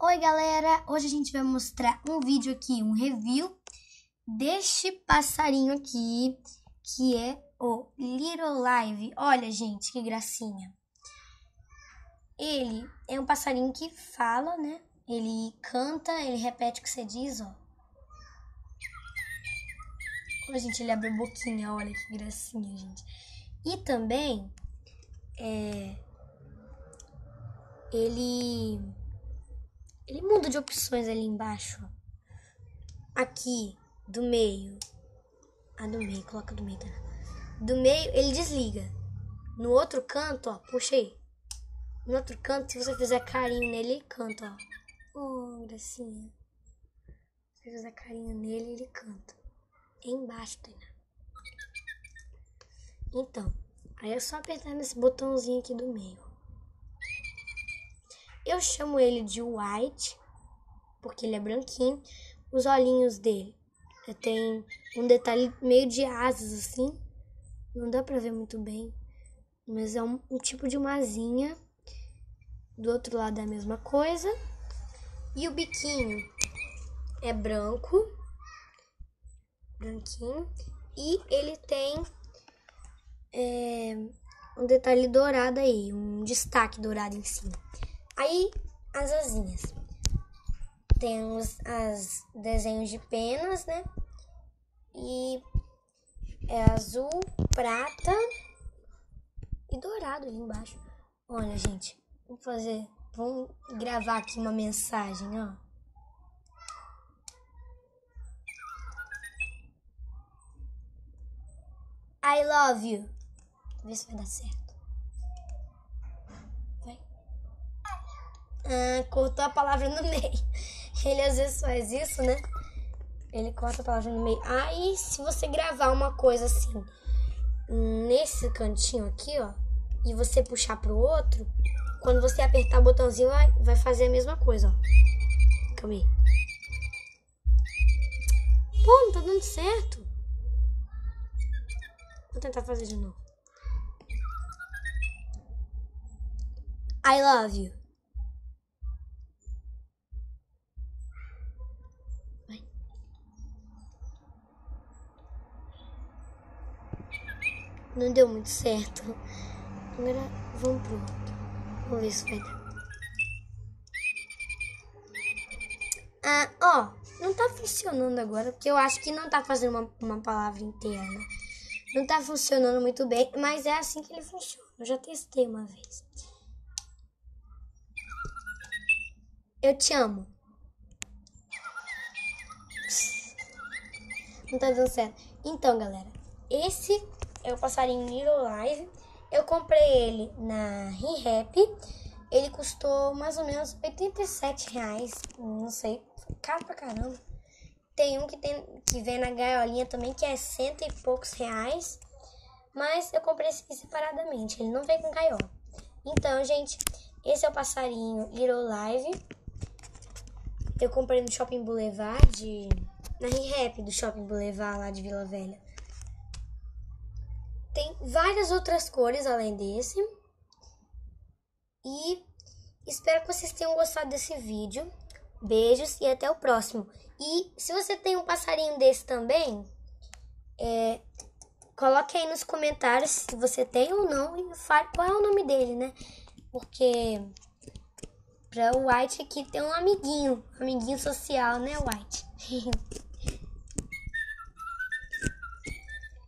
Oi galera, hoje a gente vai mostrar um vídeo aqui, um review deste passarinho aqui, que é o Little Live. Olha gente, que gracinha. Ele é um passarinho que fala, né? Ele canta, ele repete o que você diz, ó. Olha, gente, ele abre a boquinha, olha que gracinha, gente. E também, é, ele ele muda de opções ali embaixo. Aqui, do meio. Ah, do meio, coloca do meio, tá? Do meio, ele desliga. No outro canto, ó, puxa aí. No outro canto, se você fizer carinho nele, ele canta, ó. Oh, gracinha. Se você fizer carinho nele, ele canta. É embaixo, tá? Então, aí é só apertar nesse botãozinho aqui do meio. Eu chamo ele de White, porque ele é branquinho. Os olhinhos dele tem um detalhe meio de asas assim. Não dá pra ver muito bem, mas é um, um tipo de uma asinha. Do outro lado é a mesma coisa. E o biquinho é branco, branquinho, e ele tem é, um detalhe dourado aí, um destaque dourado em cima. Aí, as asinhas. Temos as desenhos de penas, né? E é azul, prata e dourado ali embaixo. Olha, gente, vou fazer, vamos gravar aqui uma mensagem, ó. I love you. Vê se vai dar certo. Ah, cortou a palavra no meio. Ele às vezes faz isso, né? Ele corta a palavra no meio. Aí, se você gravar uma coisa assim, nesse cantinho aqui, ó, e você puxar pro outro, quando você apertar o botãozinho, vai, vai fazer a mesma coisa, ó. Calma aí. Pô, não tá dando certo. Vou tentar fazer de novo. I love you. Não deu muito certo. Agora vamos pro outro. Vamos ver se vai dar. Ah, ó, não tá funcionando agora, porque eu acho que não tá fazendo uma, uma palavra interna. Não tá funcionando muito bem, mas é assim que ele funciona. Eu já testei uma vez. Eu te amo. Não tá dando certo. Então, galera, esse é o passarinho Little Live. Eu comprei ele na ReHap. Ele custou mais ou menos 87 reais. Não sei, caro pra caramba. Tem um que, tem, que vem na gaiolinha também, que é cento e poucos reais. Mas eu comprei esse aqui separadamente. Ele não vem com gaiola. Então, gente, esse é o passarinho Little Live. Eu comprei no Shopping Boulevard, de, na ReHap do Shopping Boulevard lá de Vila Velha. Tem várias outras cores além desse. E espero que vocês tenham gostado desse vídeo. Beijos e até o próximo. E se você tem um passarinho desse também, é, coloque aí nos comentários se você tem ou não e fale qual é o nome dele, né? Porque para o White aqui tem um amiguinho, amiguinho social, né, White?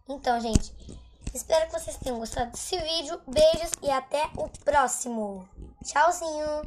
então, gente, Espero que vocês tenham gostado desse vídeo. Beijos e até o próximo. Tchauzinho!